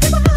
me.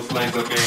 slang up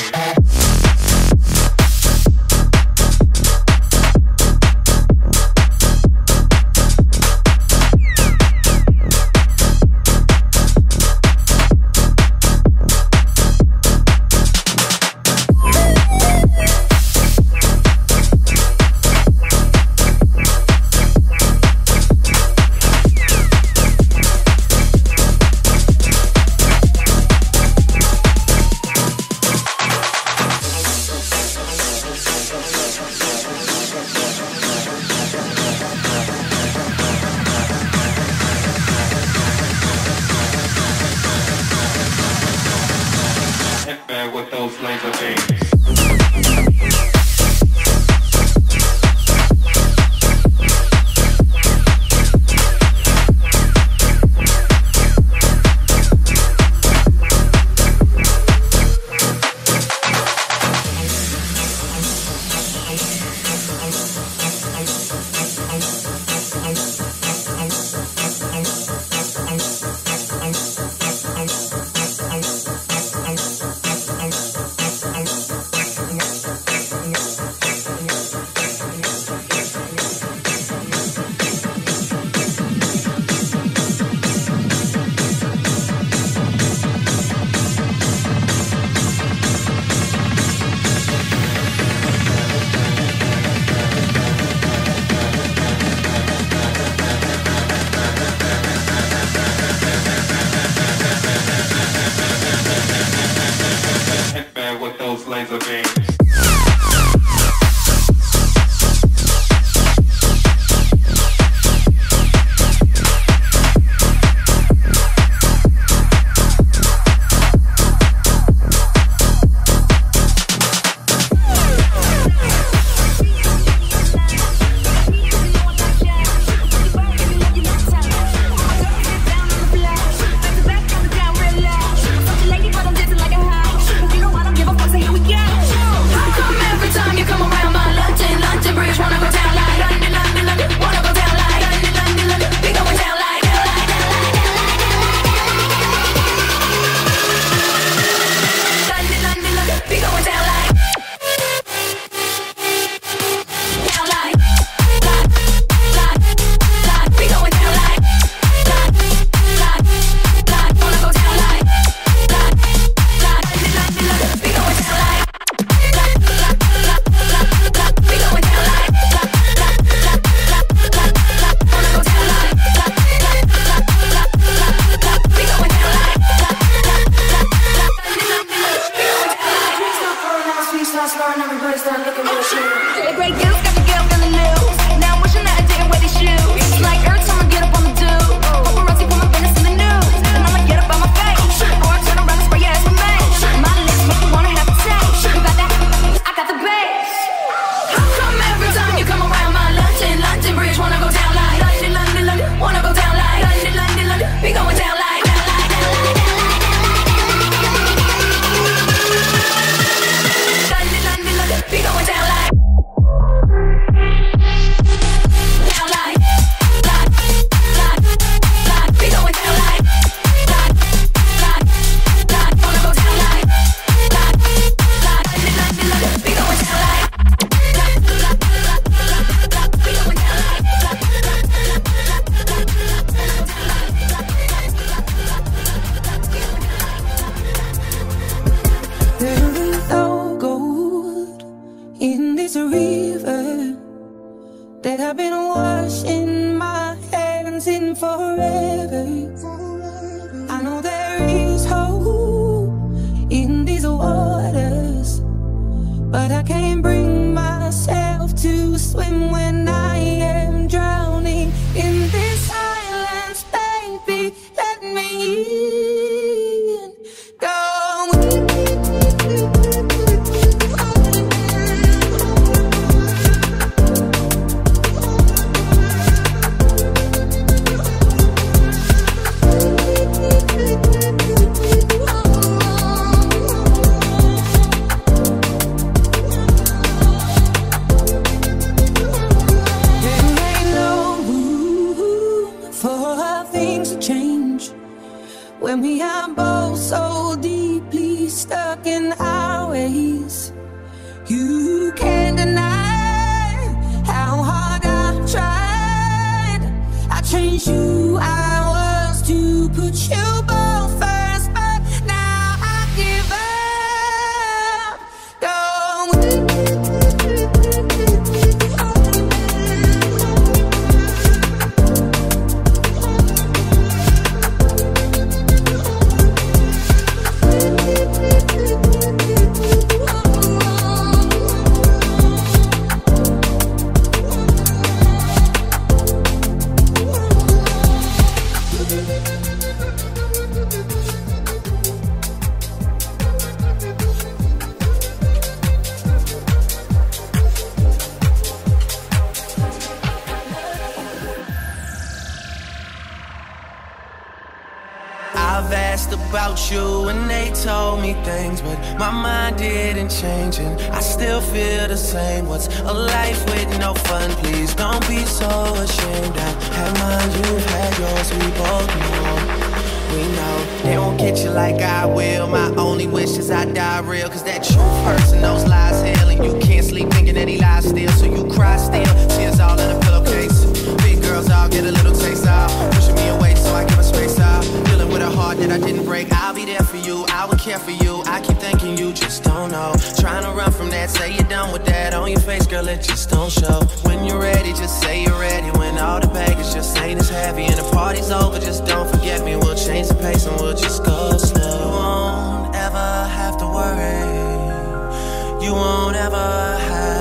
feel the same. What's a life with no fun? Please don't be so ashamed. I had mine, you've had yours, we both know. We know they won't get you like I will. My only wish is I die real, cause that truth hurts and those lies heal. And you can't sleep thinking that he lies still, so you cry still. Tears all in a that I didn't break. I'll be there for you, I will care for you. I keep thinking you just don't know. Trying to run from that, say you're done with that. On your face, girl, it just don't show. When you're ready, just say you're ready. When all the baggage just ain't as heavy and the party's over, just don't forget me. We'll change the pace and we'll just go slow. You won't ever have to worry. You won't ever have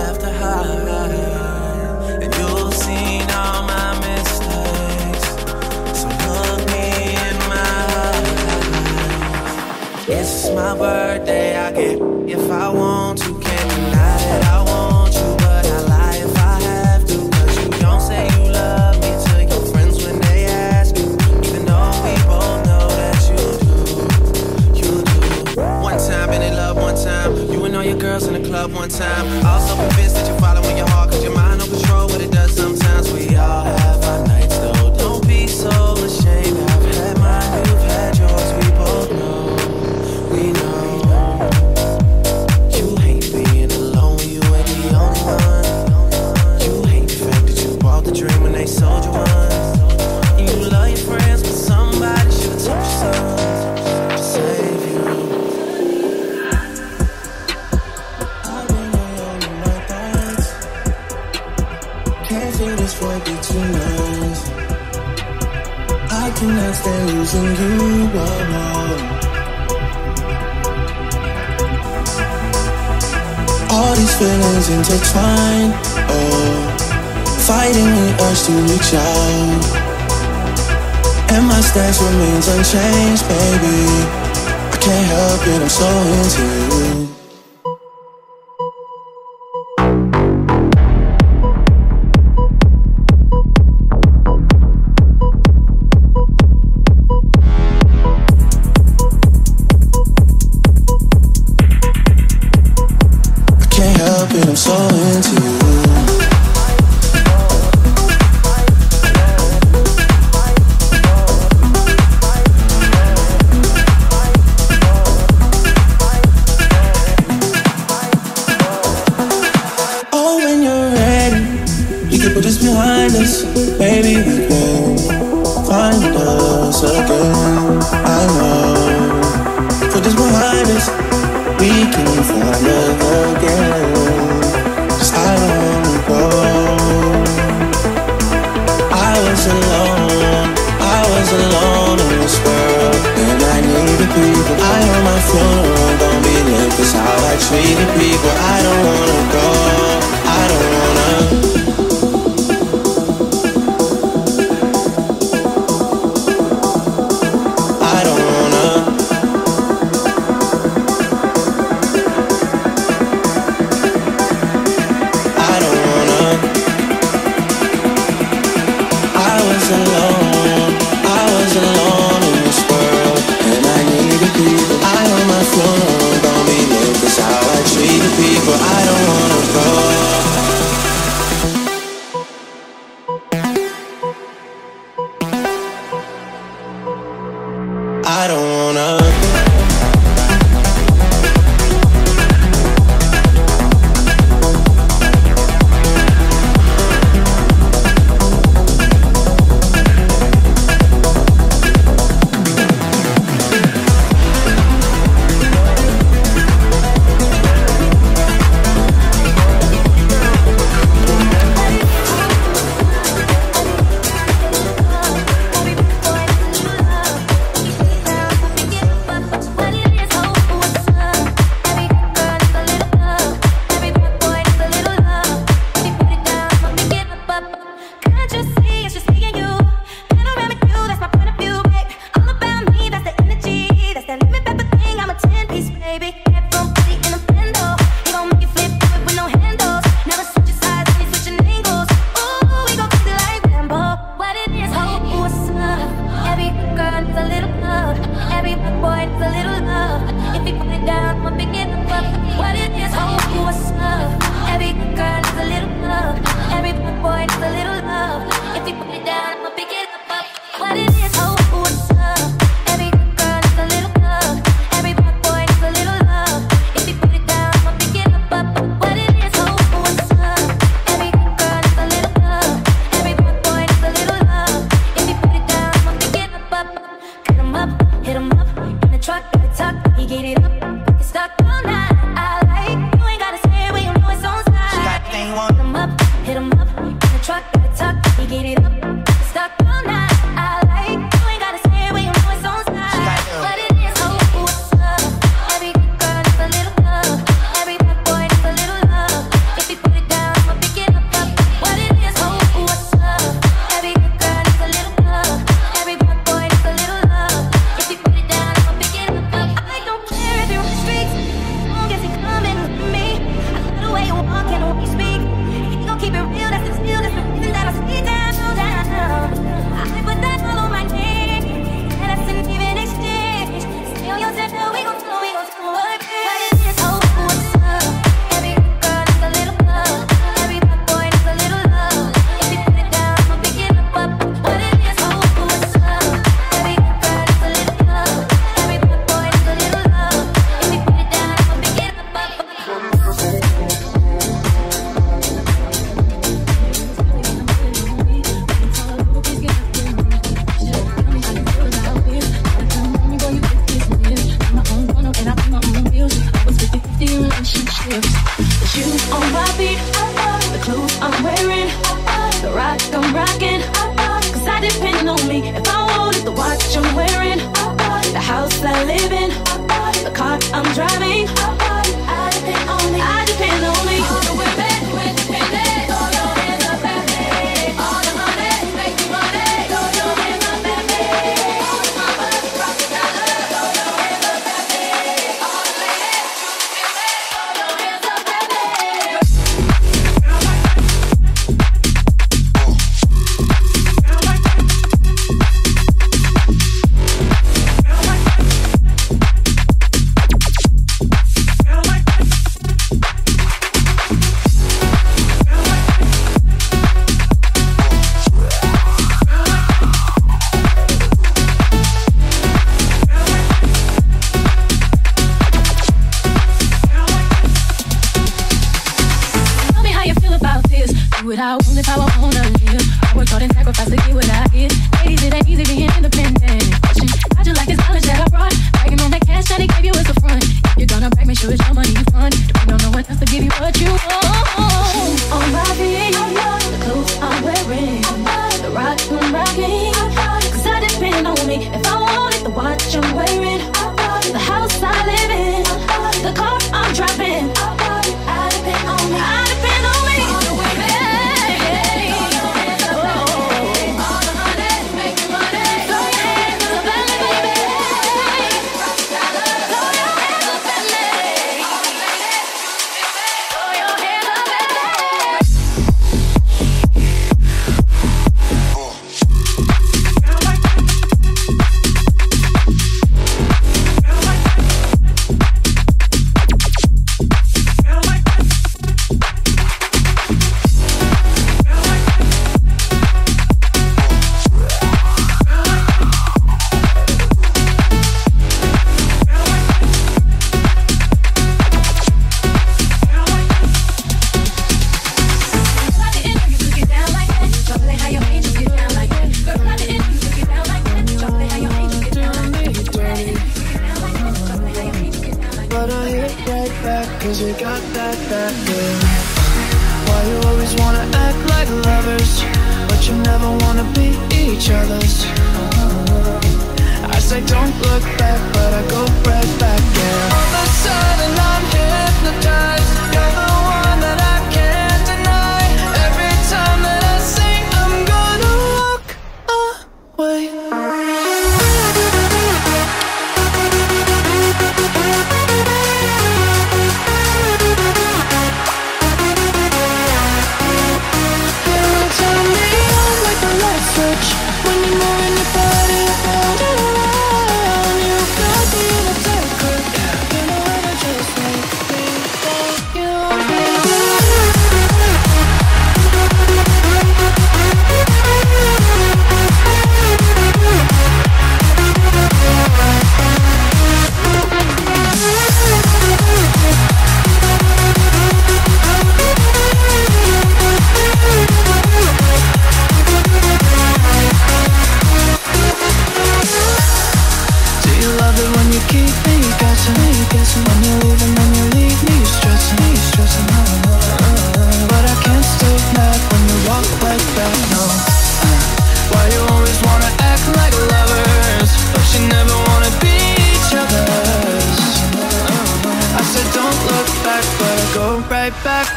It's my birthday, I get if I want to. Can't deny that I want you, but I lie if I have to. Cause you don't say you love me to your friends when they ask you. Even though we both know that you do. You do. One time been in love, one time. You and all your girls in the club one time. Also convinced unchanged, baby. I can't help it, I'm so into you.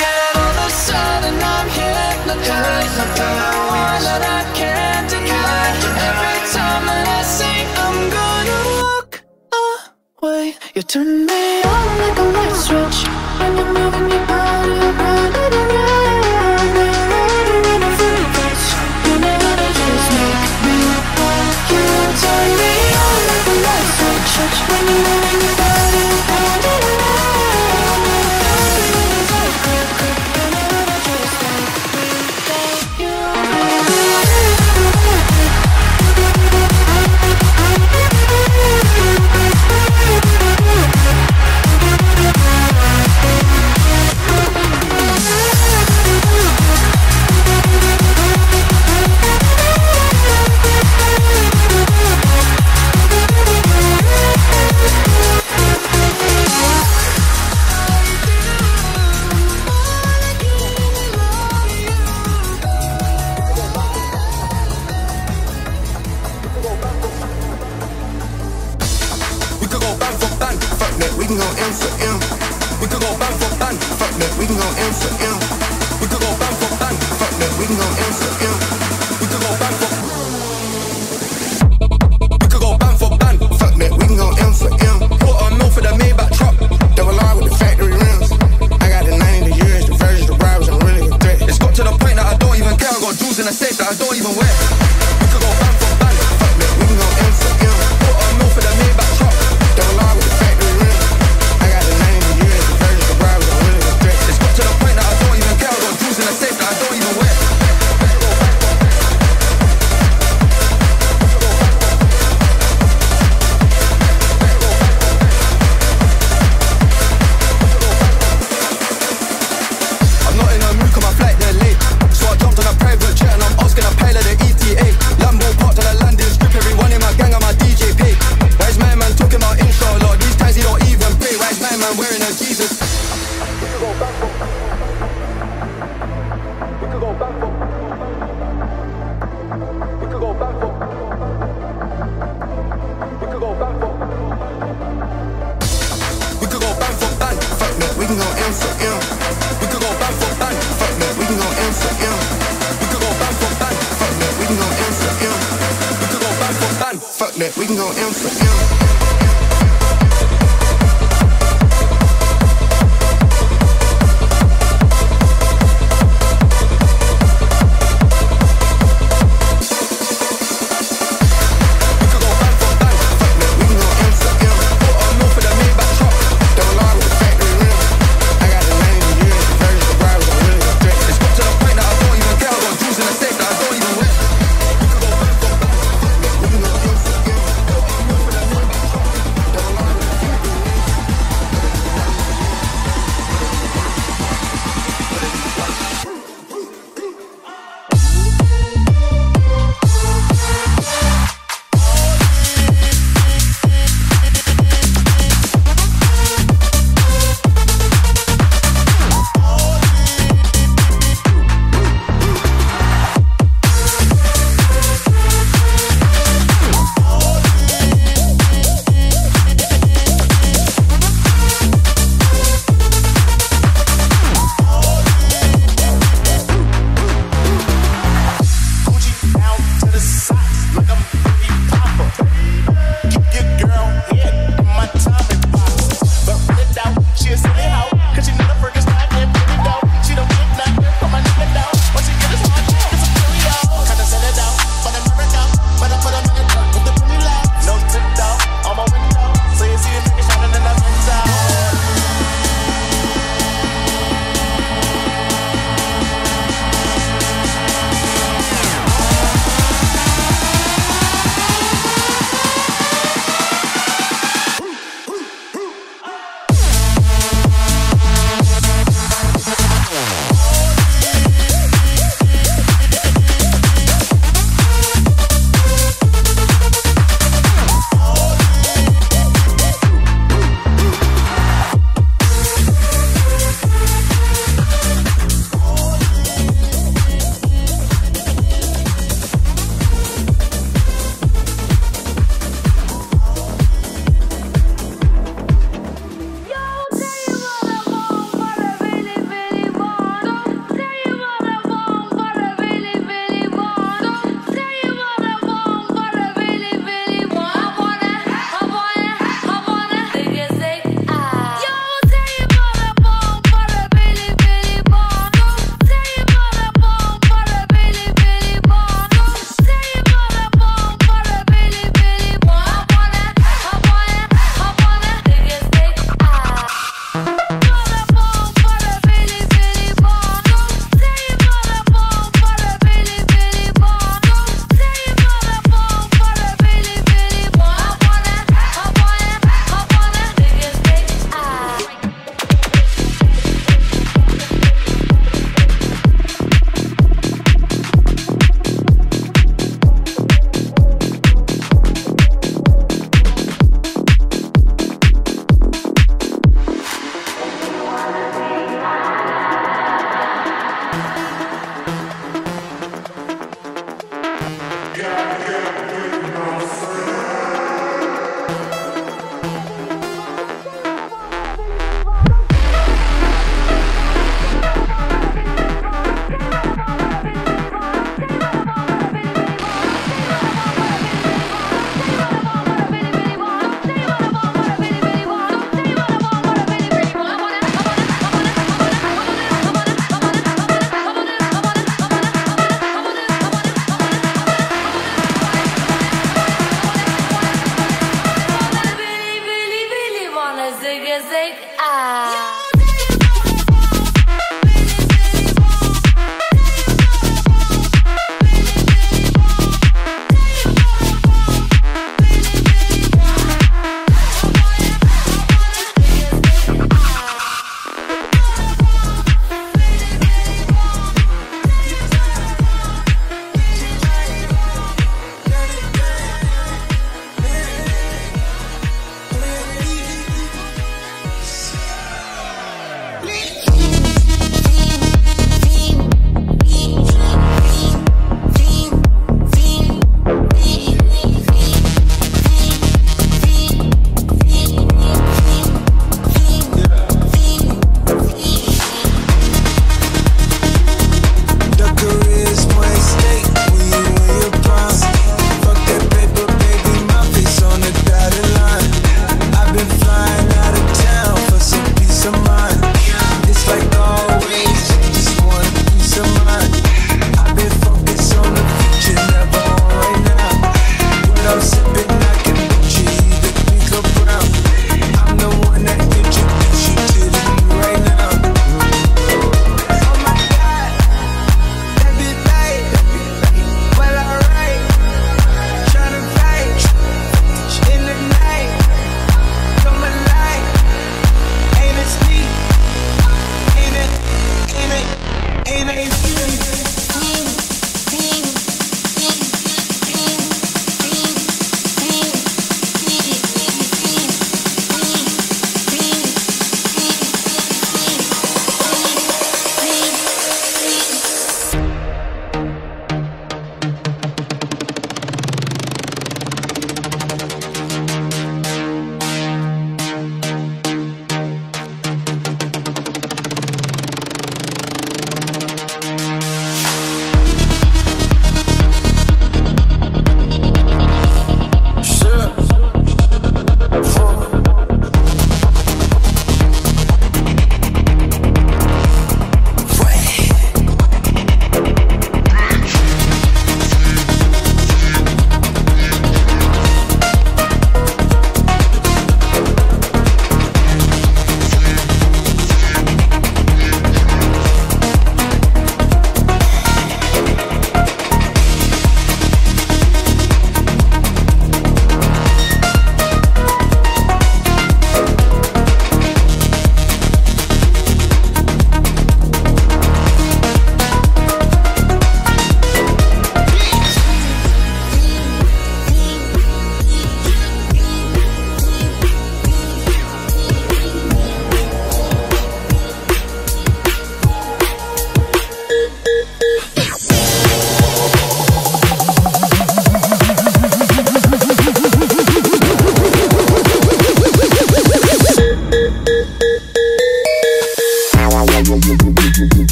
All of a sudden I'm hypnotized By the one that I can't deny Every time that I sing I'm gonna walk away You turn me on like a light switch When you're moving your body around and around When you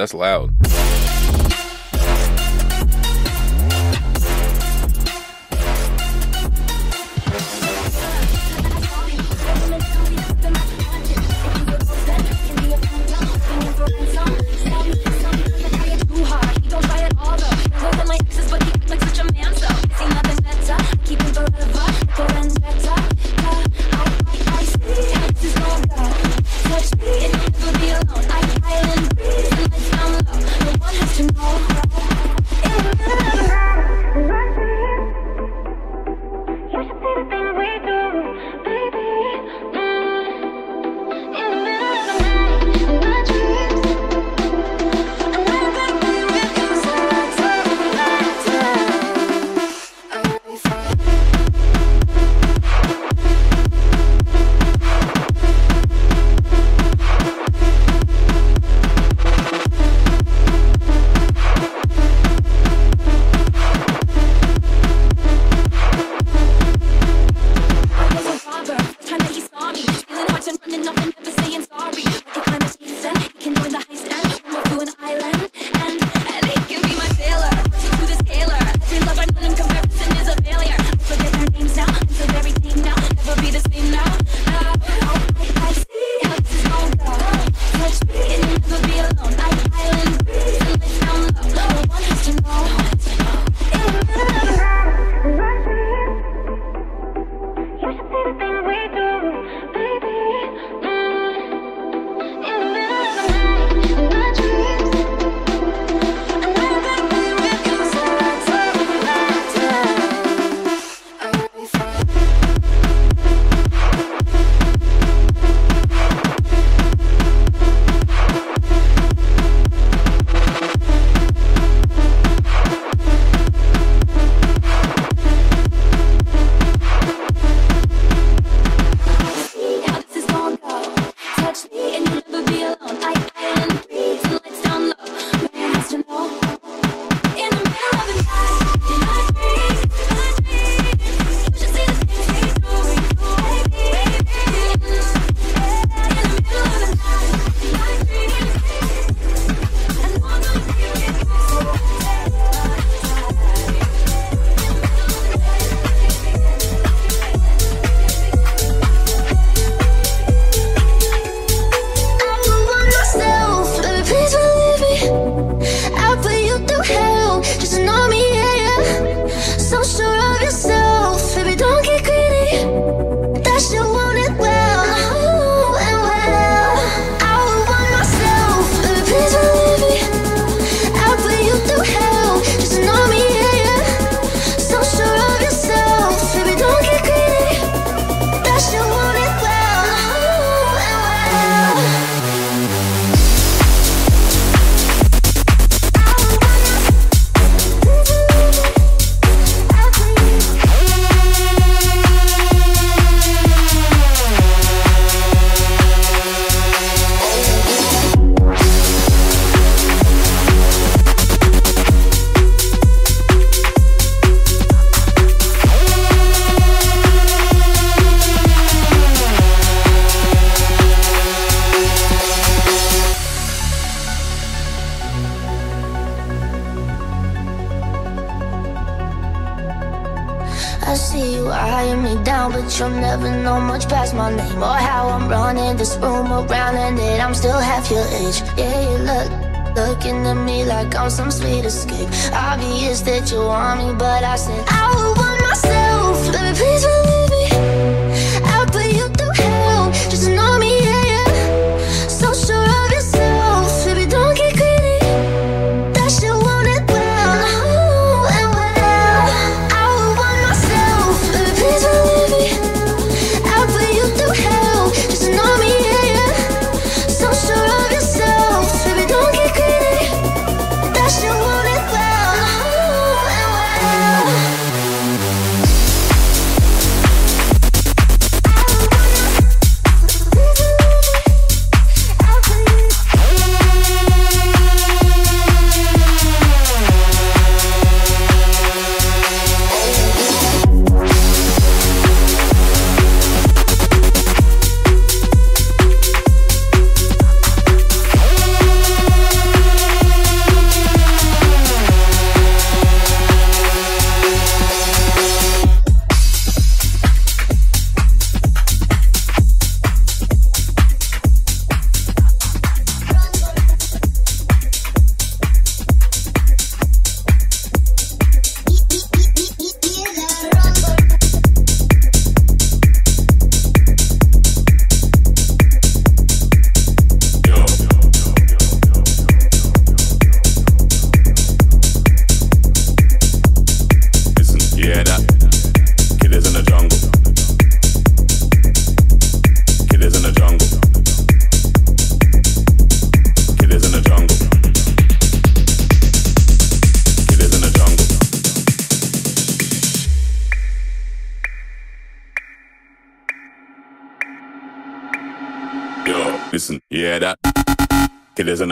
that's loud.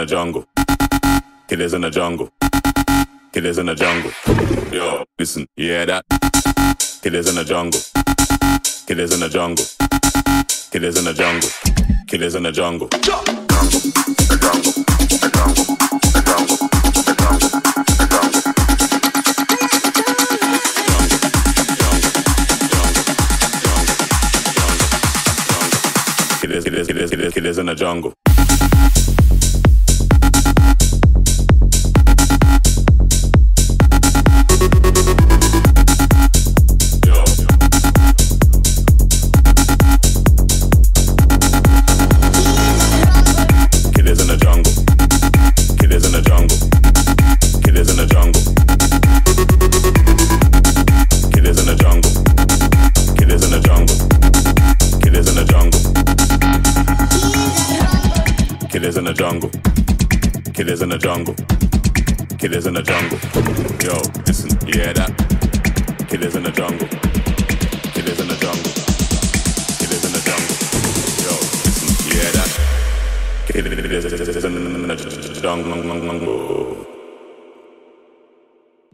jungle. Killers in the jungle. Killers in the jungle. Yo, listen, you hear that? Killers in the jungle. Killers in the jungle. Killers in the jungle. Killers in the jungle. jungle. Killers in the jungle. Killers in the jungle. Yo, listen, you hear that? Killers in the jungle. Killers in the jungle. Killers in the jungle. Yo, listen, you hear that? Killers in the jungle.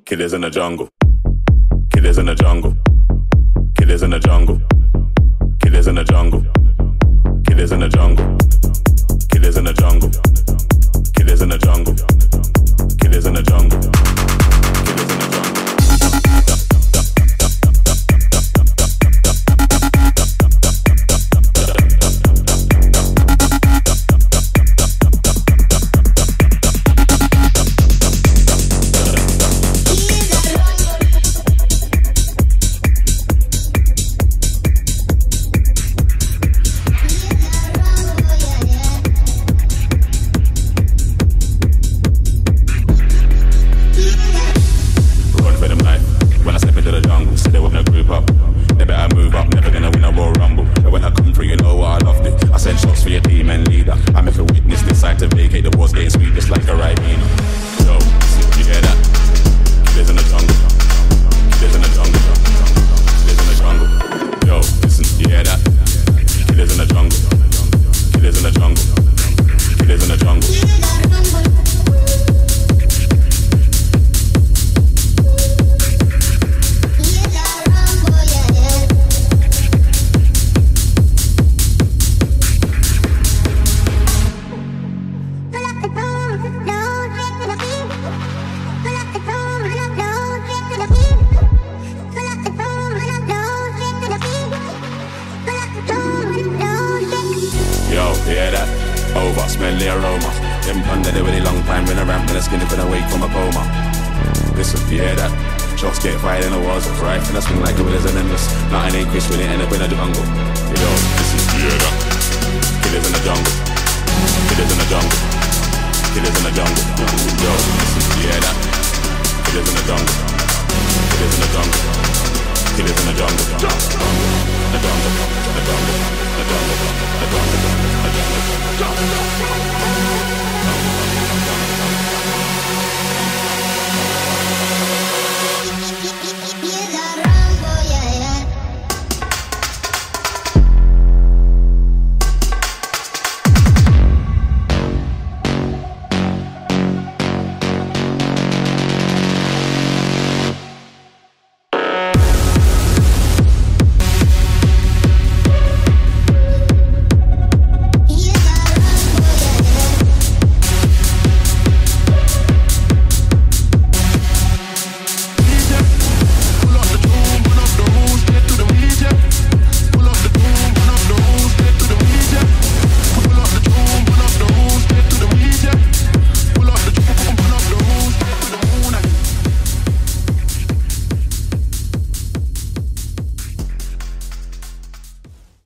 Killers in the jungle. Killers in the jungle. Killers in the jungle. Killers in the jungle. Killers in the jungle in the jungle. Killers in the jungle. Killers in the jungle.